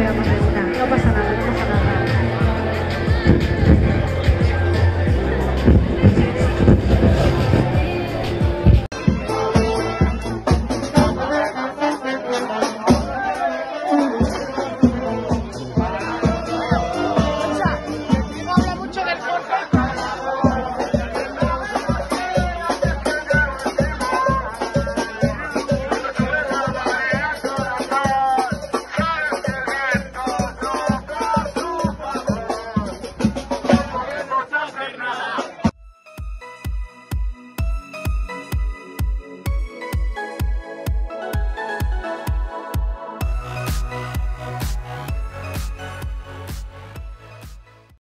family.